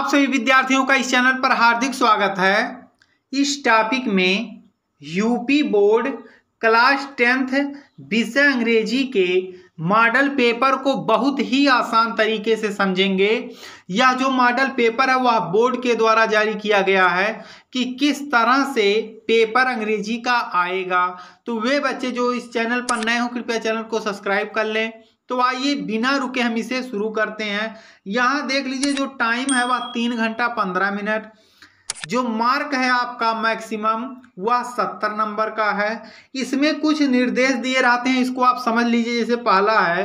आप सभी विद्यार्थियों का इस चैनल पर हार्दिक स्वागत है। इस टॉपिक में यूपी बोर्ड क्लास टेंथ विषय अंग्रेज़ी के मॉडल पेपर को बहुत ही आसान तरीके से समझेंगे। यह जो मॉडल पेपर है वह बोर्ड के द्वारा जारी किया गया है कि किस तरह से पेपर अंग्रेज़ी का आएगा। तो वे बच्चे जो इस चैनल पर नए हों, कृपया चैनल को सब्सक्राइब कर लें। तो आइए बिना रुके हम इसे शुरू करते हैं। यहाँ देख लीजिए जो टाइम है वह तीन घंटा पंद्रह मिनट। जो मार्क है आपका मैक्सिमम वह सत्तर नंबर का है। इसमें कुछ निर्देश दिए रहते हैं, इसको आप समझ लीजिए, जैसे पहला है,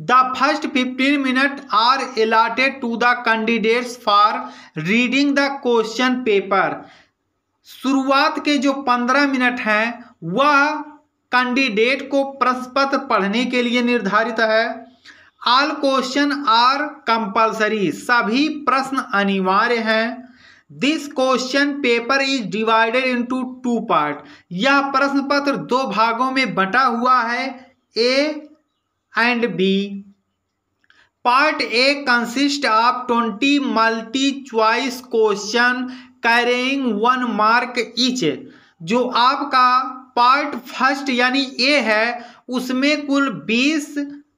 the first fifteen minute are allotted to the candidates for reading the question paper शुरुआत के जो पंद्रह मिनट हैं, वह कैंडिडेट को प्रश्न पत्र पढ़ने के लिए निर्धारित है। ऑल क्वेश्चन आर कंपलसरी सभी प्रश्न अनिवार्य हैं। This question paper is divided into two part यह प्रश्न पत्र दो भागों में बटा हुआ है। A and B part A consist of twenty multi choice question carrying one mark each जो आपका पार्ट फ़र्स्ट यानी ए है, उसमें कुल बीस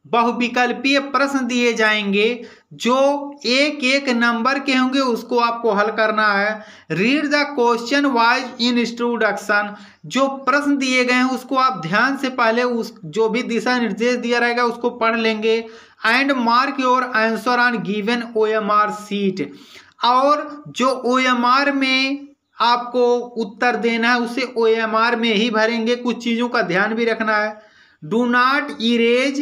बहुविकल्पीय प्रश्न दिए जाएँगे, जो एक एक नंबर के होंगे, उसको आपको हल करना है। Read the question wise in introduction जो प्रश्न दिए गए हैं, उसको आप ध्यान से पहले उस, जो भी दिशा निर्देश दिया रहेगा, उसको पढ़ लेंगे। And mark your answer on given O M R sheet और जो ओ एम आर में आपको उत्तर देना है, उसे ओ एम आर में ही भरेंगे। कुछ चीज़ों का ध्यान भी रखना है। Do not erase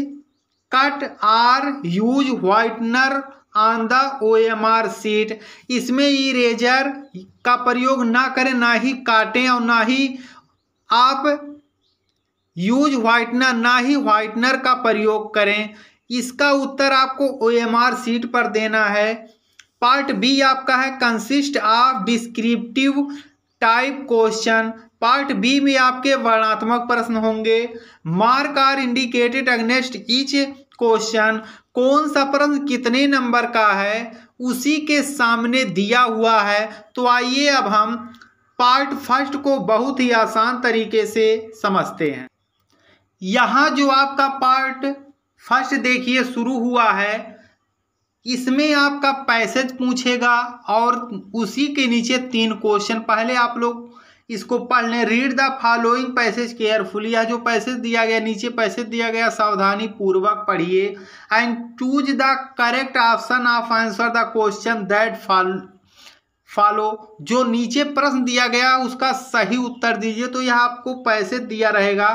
cut or use whitener on the O M R sheet इसमें इरेजर का प्रयोग ना करें, ना ही काटें और ना ही आप यूज़ व्हाइटनर ना ही व्हाइटनर का प्रयोग करें। इसका उत्तर आपको ओ एम आर सीट पर देना है। पार्ट बी आपका है consist of descriptive type question part B में आपके वर्णात्मक प्रश्न होंगे। Mark are indicated against each question कौन सा प्रश्न कितने नंबर का है, उसी के सामने दिया हुआ है। तो आइए अब हम पार्ट फ़र्स्ट को बहुत ही आसान तरीके से समझते हैं। यहाँ जो आपका पार्ट फ़र्स्ट देखिए, शुरू हुआ है। इसमें आपका पैसेज पूछेगा और उसी के नीचे तीन क्वेश्चन। पहले आप लोग इसको पढ़ लें। Read the following passage carefully यह जो पैसेज दिया गया, नीचे पैसेज दिया गया सावधानी पूर्वक पढ़िए and choose the correct option of answer the question that follow जो नीचे प्रश्न दिया गया, उसका सही उत्तर दीजिए तो यह आपको पैसे दिया रहेगा।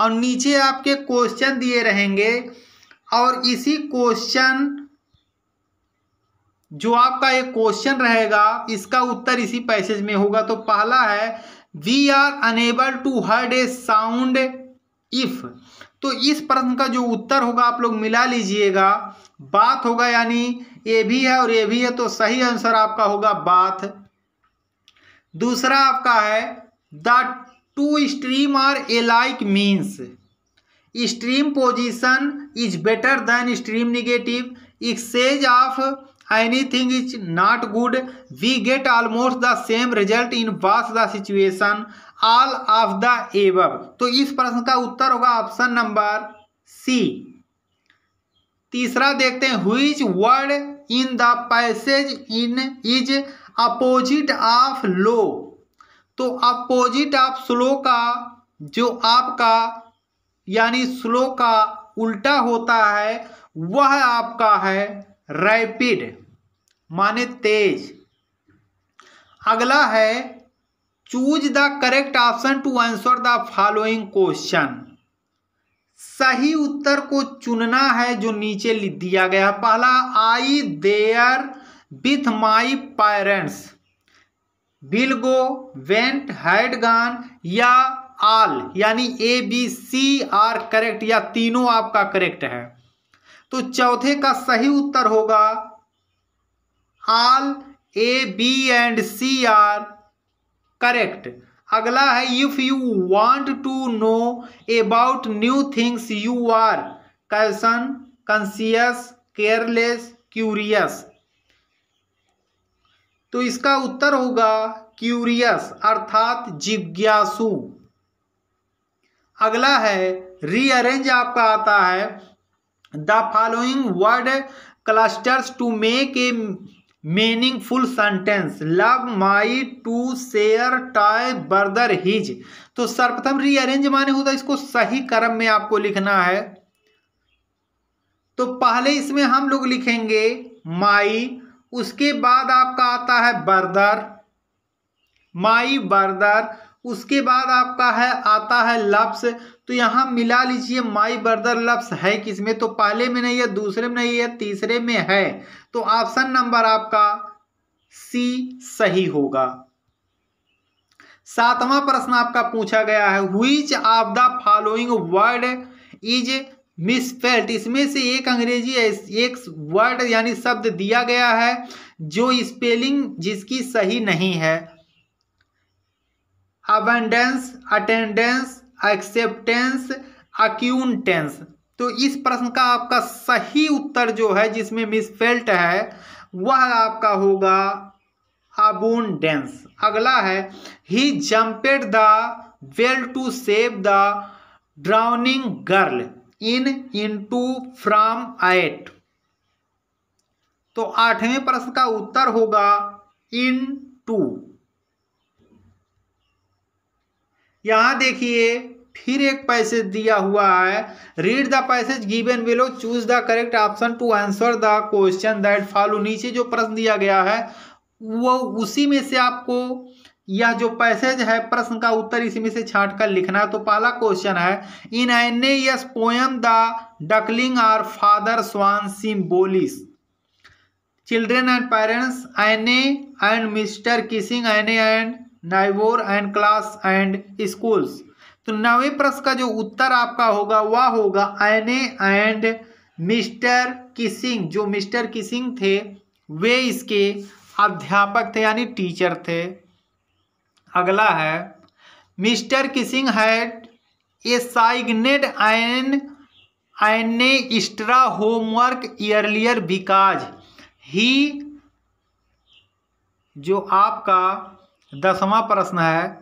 और नीचे आपके क्वेश्चन दिए रहेंगे। और इसी क्वेश्चन जो आपका एक क्वेश्चन रहेगा, इसका उत्तर इसी पैसेज में होगा। तो पहला है we are unable to heard a sound if तो इस प्रश्न का जो उत्तर होगा, आप लोग मिला लीजिएगा। बात होगा यानी, ए भी है और ए भी है तो सही आंसर आपका होगा, बात। दूसरा आपका है the two stream are a like means stream position is better than stream negative excess of anything is not good, we get almost the same result in both the situation. All of the above. तो इस प्रश्न का उत्तर होगा option number C तीसरा देखते हैं which word in the passage in is opposite of low तो अपोजिट ऑफ़ स्लो का, जो आपका, यानी स्लो का उल्टा होता है, वह आपका है रैपिड माने तेज। अगला है choose the correct option to answer the following question सही उत्तर को चुनना है जो नीचे दिया गया। पहला I there with my parents will go went had gone या आल यानी A B C are correct या तीनों आपका करेक्ट है। तो चौथे का सही उत्तर होगा all A B and C are correct अगला है if you want to know about new things you are कैसन कंसियस केयरलेस क्यूरियस तो इसका उत्तर होगा क्यूरियस अर्थात जिज्ञासु। अगला है रीअरेंज आपका आता है। The following word clusters to make a meaningful sentence love my to share tie brother his तो सर्वप्रथम रीअरेंज माने होता इसको सही क्रम में आपको लिखना है। तो पहले इसमें हम लोग लिखेंगे माई उसके बाद आपका आता है बर्दर माई बर्दर उसके बाद आपका है, आता है लफ्स तो यहाँ मिला लीजिए माई बर्दर लफ्स है किसमें? तो पहले में नहीं है, दूसरे में नहीं है, तीसरे में है। तो ऑप्शन नंबर आपका सी सही होगा। सातवां प्रश्न आपका पूछा गया है which of the following word is misspelt इसमें से एक अंग्रेज़ी एक वर्ड यानी शब्द दिया गया है, जो स्पेलिंग जिसकी सही नहीं है। अबेंडेंस अटेंडेंस एक्सेप्टेंस अक्यूनटेंस तो इस प्रश्न का आपका सही उत्तर जो है, जिसमें मिसफेल्ट है, वह आपका होगा अबोंडेंस अगला है he jumped the well to save the drowning girl in into from at तो आठवें प्रश्न का उत्तर होगा इन टू यहाँ देखिए फिर एक पैसेज दिया हुआ है। Read the passage given below choose the correct option to answer the question that follow नीचे जो प्रश्न दिया गया है, वो उसी में से आपको यह जो पैसेज है, प्रश्न का उत्तर इसी में से छाट कर लिखना है। तो पहला क्वेश्चन है in Anne's poem the duckling are father swan symbolise children and parents Anne and mister Keesing Anne and neighbour and class and schools तो नवे प्रश्न का जो उत्तर आपका होगा, वह होगा, एन एंड मिस्टर किसिंग, जो मिस्टर किसिंग थे, वे इसके अध्यापक थे, यानी टीचर थे। अगला है, mister Keesing had a assigned an an extra homework earlier because he, जो आपका दसवां प्रश्न है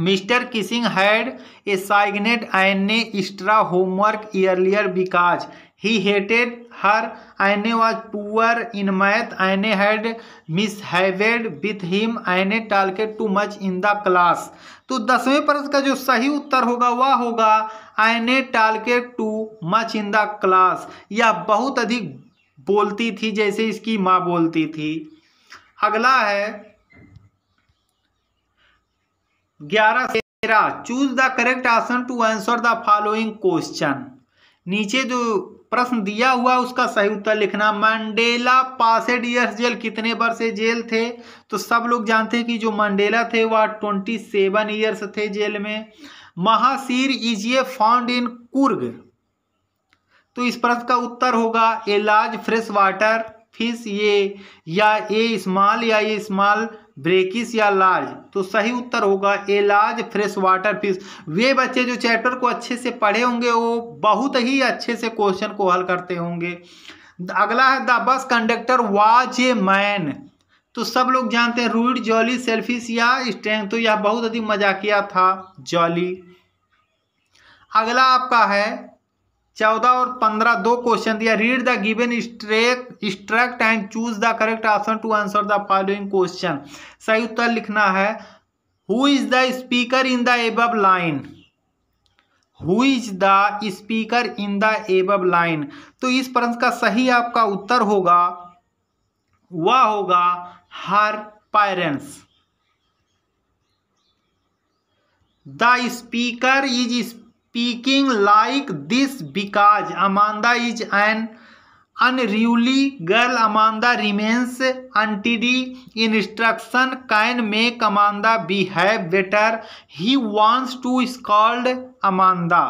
mister Keesing had a assigned an extra homework earlier because he hated her Anne was poor in math Anne had misbehaved with him Anne talked too much in the class. तो दसवें प्रश्न का जो सही उत्तर होगा, वह होगा Anne talked too much in the class. यह बहुत अधिक बोलती थी जैसे इसकी माँ बोलती थी। अगला है ग्यारह तेरह choose the correct option to answer the following question नीचे जो प्रश्न दिया हुआ, उसका सही उत्तर लिखना। मंडेला पासेड ईयर्स जेल कितने वर्ष से जेल थे? तो सब लोग जानते हैं कि जो मंडेला थे वह ट्वेंटी सेवन ईयर्स थे जेल में। Mahseer is a found in Coorg तो इस प्रश्न का उत्तर होगा a large fresh water fish ये, या ए स्मॉल या ये स्मॉल ब्रेकिस या लार्ज तो सही उत्तर होगा a large fresh water fish. वे बच्चे जो चैप्टर को अच्छे से पढ़े होंगे, वो बहुत ही अच्छे से क्वेश्चन को हल करते होंगे। अगला है the bus conductor was a man. तो सब लोग जानते हैं रूड, जॉली सेल्फिस या स्ट्रेंग तो यह बहुत अधिक मजाकिया था, जॉली। अगला आपका है चौदह और पंद्रह दो क्वेश्चन दिया। Read the given extract and choose the correct option to answer the following question सही उत्तर लिखना है who is the speaker in the above line who is the speaker in the above line तो इस प्रश्न का सही आपका उत्तर होगा, वह होगा her parents the speaker is speaking like this because Amanda is an unruly girl Amanda remains untidy instruction can make be है better he wants to scold Amanda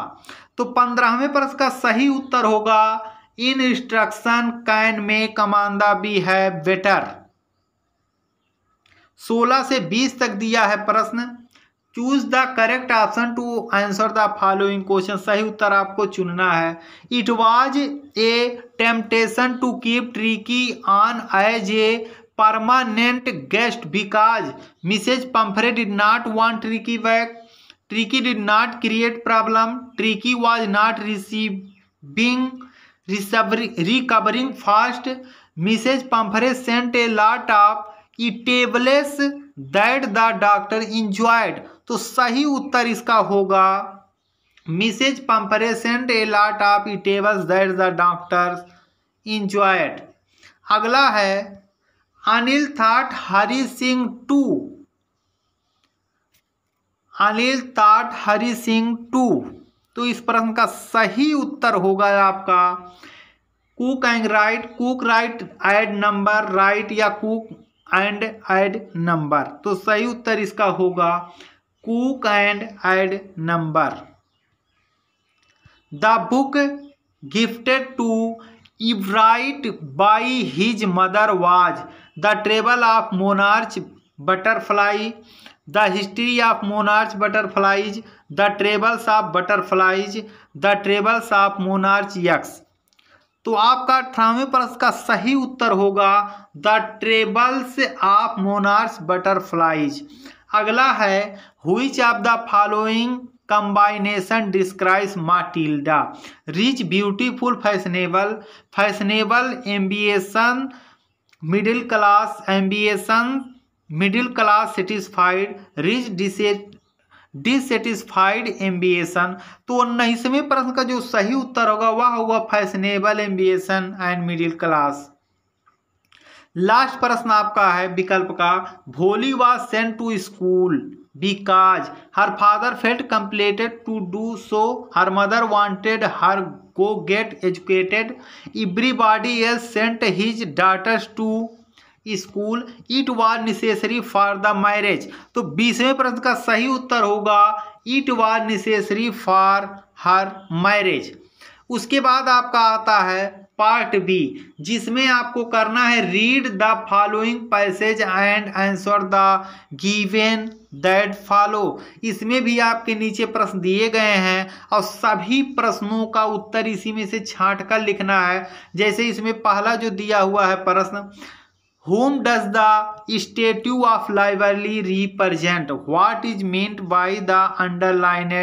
तो पंद्रहवें प्रश्न का सही उत्तर होगा। In instruction can make Amanda है better सोलह से बीस तक दिया है प्रश्न। Choose the correct option to answer the following question सही उत्तर आपको चुनना है। It was a temptation to keep Tricky on as a permanent guest because Mrs Pumphrey did not want Tricky back Tricky did not create problem Tricky was not receiving recovering fast Mrs Pumphrey sent a lot of eatables that the doctor enjoyed तो सही उत्तर इसका होगा। Mrs Pumphrey sent a lot of eatables that the doctors enjoyed अगला है, Anil taught Hari Singh to. Anil taught Hari Singh to. तो इस प्रश्न का सही उत्तर होगा आपका। Cook and write cook write add number write या कुक एंड एड नंबर तो सही उत्तर इसका होगा। Cook and add number. The book gifted to Ebright by his mother was. The travel of monarch butterfly. The history of monarch butterflies. The travels of butterflies. The travels of monarch yaks. तो आपका अठारहवें प्रश्न का सही उत्तर होगा। The travels of monarchs butterflies. अगला है which of the following combination describes Matilda rich beautiful fashionable fashionable ambition middle class ambition middle class satisfied rich dis dissatisfied ambition तो उन्नीसवें प्रश्न का जो सही उत्तर होगा, वह होगा fashionable ambition and middle class last प्रश्न आपका है विकल्प का। Bholi was sent to school because her father felt compelled to do so her mother wanted her go get educated everybody else sent his daughters to school it was necessary for the marriage तो बीसवें प्रश्न का सही उत्तर होगा। It was necessary for her marriage उसके बाद आपका आता है पार्ट बी जिसमें आपको करना है read the following passage and answer the given that follow इसमें भी आपके नीचे प्रश्न दिए गए हैं और सभी प्रश्नों का उत्तर इसी में से छांट कर लिखना है। जैसे इसमें पहला जो दिया हुआ है प्रश्न, whom does the statue of liberty represent? What is meant by the underlined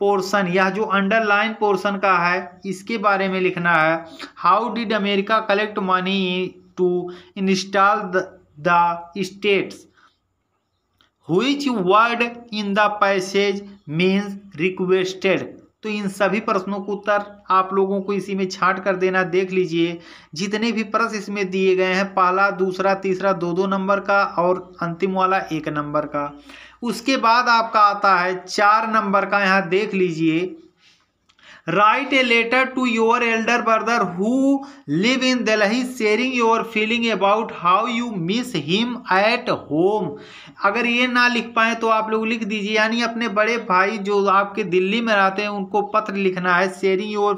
portion यह जो अंडरलाइन पोर्शन का है, इसके बारे में लिखना है। How did America collect money to install the states which word in the passage means requested तो इन सभी प्रश्नों को उत्तर आप लोगों को इसी में छाट कर देना। देख लीजिए, जितने भी प्रश्न इसमें दिए गए हैं, पहला, दूसरा, तीसरा दो दो नंबर का और अंतिम वाला एक नंबर का। उसके बाद आपका आता है चार नंबर का, यहाँ देख लीजिए। Write a letter to your elder brother who live in Delhi sharing your feeling about how you miss him at home अगर ये ना लिख पाए तो आप लोग लिख दीजिए, यानी अपने बड़े भाई जो आपके दिल्ली में रहते हैं, उनको पत्र लिखना है sharing your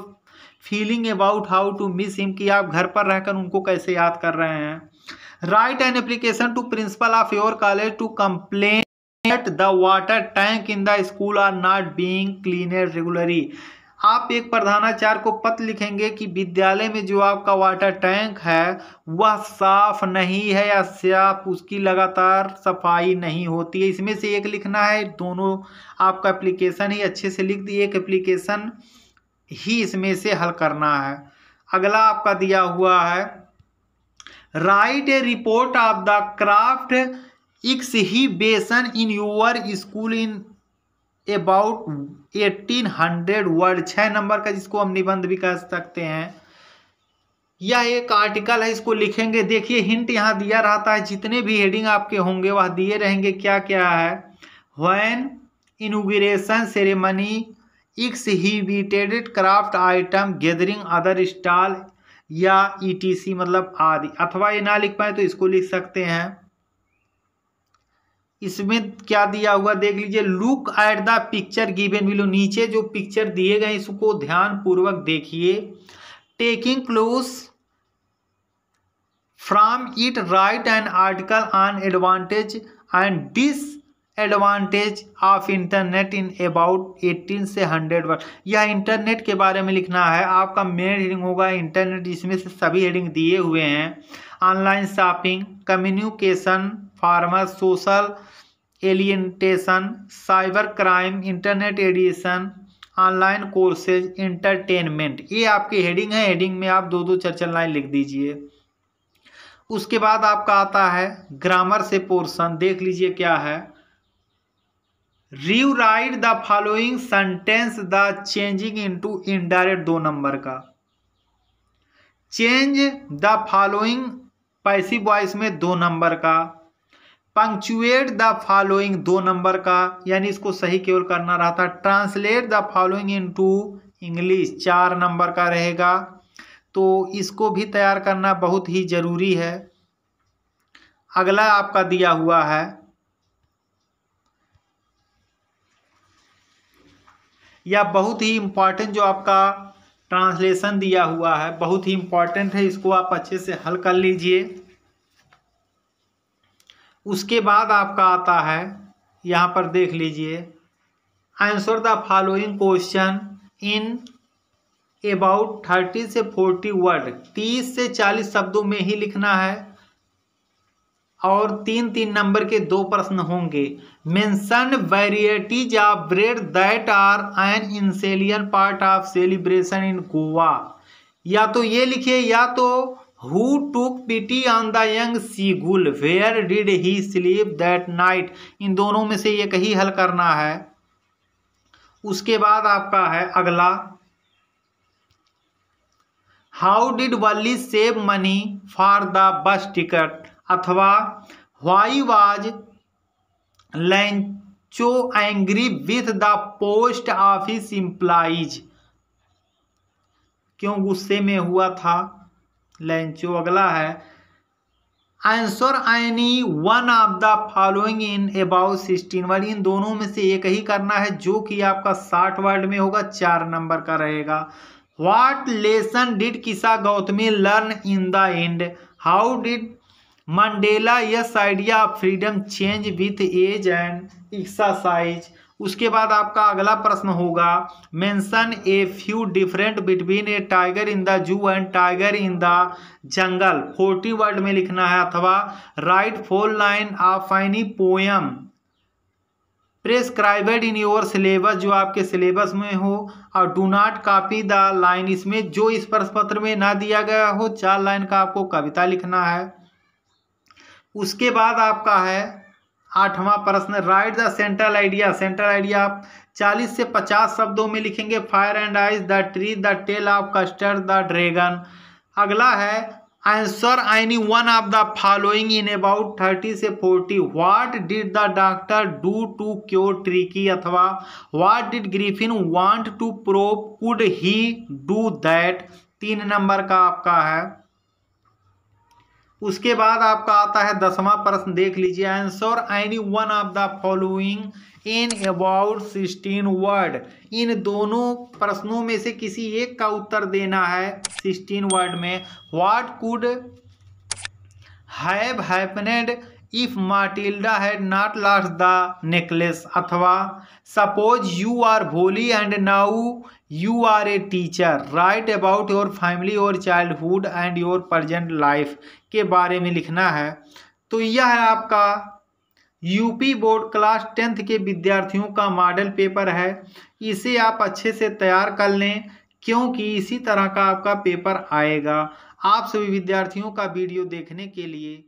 feeling about how to miss him कि आप घर पर रहकर उनको कैसे याद कर रहे हैं। Write an application to principal of your college to complain the water tank in the school are not being cleaner regularly आप एक प्रधानाचार्य को पत्र लिखेंगे कि विद्यालय में जो आपका वाटर टैंक है, वह साफ़ नहीं है या साफ़ उसकी लगातार सफ़ाई नहीं होती है। इसमें से एक लिखना है, दोनों आपका एप्लीकेशन ही अच्छे से लिख दिए, एक एप्लीकेशन ही इसमें से हल करना है। अगला आपका दिया हुआ है write a report of the craft exhibition in your school in about eighteen hundred word छः नंबर का जिसको हम निबंध भी कह सकते हैं। यह एक आर्टिकल है, इसको लिखेंगे। देखिए, हिंट यहाँ दिया रहता है, जितने भी हेडिंग आपके होंगे वह दिए रहेंगे। क्या क्या है? वैन इनोग्रेशन सेरेमनी इक्स ही visited craft item gathering other stall या ईटीसी मतलब आदि। अथवा ये ना लिख पाए तो इसको लिख सकते हैं। इसमें क्या दिया हुआ, देख लीजिए look at the picture given below नीचे जो पिक्चर दिए गए, इसको ध्यान पूर्वक देखिए। Taking clues from it write an article on advantage and disadvantage of internet in about 18 से 100 वर्ड यह इंटरनेट के बारे में लिखना है, आपका मेन हेडिंग होगा इंटरनेट जिसमें से सभी हेडिंग दिए हुए हैं। Online shopping communication farmer social alienation, cyber crime, internet addiction online courses entertainment ये आपकी हेडिंग है, हेडिंग में आप दो दो चार चार लाइन लिख दीजिए। उसके बाद आपका आता है ग्रामर से पोर्शन। देख लीजिए क्या है। Rewrite the following sentence the changing into indirect दो नंबर का। Change the following passive voice में दो नंबर का। पंक्चुएट द फॉलोइंग दो नंबर का, यानी इसको सही केवल करना रहा था। Translate the following into English चार नंबर का रहेगा। तो इसको भी तैयार करना बहुत ही ज़रूरी है। अगला आपका दिया हुआ है। या बहुत ही इंपॉर्टेंट जो आपका ट्रांसलेशन दिया हुआ है, बहुत ही इंपॉर्टेंट है, इसको आप अच्छे से हल कर लीजिए। उसके बाद आपका आता है। यहाँ पर देख लीजिए। Answer the following question in about thirty से फोर्टी वर्ड तीस से चालीस शब्दों में ही लिखना है। और तीन तीन नंबर के दो प्रश्न होंगे। Mention varieties of bread that are an इंसेलियन part of celebration in Goa या तो ये लिखिए, या तो who took pity on the young seagull where did he sleep that night इन दोनों में से एक ही हल करना है। उसके बाद आपका है अगला। How did Valli save money for the bus ticket अथवा why was Lencho angry with the post office employees क्यों गुस्से में हुआ था? लेंचो अगला है। Answer any one of the following in about sixteen word इन दोनों में से एक ही करना है, जो कि आपका साठ वर्ड में होगा, चार नंबर का रहेगा। What lesson did Kisa Gotami learn in the end how did Mandela his idea of freedom change with age and exercise उसके बाद आपका अगला प्रश्न होगा mention a few different between a tiger in the zoo and tiger in the jungle forty word में लिखना है अथवा write four line of any poem prescribed in your syllabus जो आपके सिलेबस में हो, और do not copy the line इसमें, जो इस प्रश्न पत्र में ना दिया गया हो, चार लाइन का आपको कविता लिखना है। उसके बाद आपका है आठवां प्रश्न write the central idea central idea आप चालीस से पचास शब्दों में लिखेंगे fire and ice the tree the tale of custard the dragon अगला है answer any one of the following in about thirty से forty what did the doctor do to cure Tricky अथवा what did Griffin want to prove could he do that तीन number का आपका है। उसके बाद आपका आता है दसवां प्रश्न, देख लीजिए answer. Any one of the following in about sixteen word. इन दोनों प्रश्नों में से किसी एक का उत्तर देना है सिक्सटीन वर्ड में। What could have happened if Matilda had not lost the necklace अथवा suppose you are Bholi and now you are a teacher write about your family और childhood and your present life के बारे में लिखना है तो यह है आपका यूपी बोर्ड क्लास टेंथ के विद्यार्थियों का मॉडल पेपर है। इसे आप अच्छे से तैयार कर लें, क्योंकि इसी तरह का आपका पेपर आएगा। आप सभी विद्यार्थियों का वीडियो देखने के लिए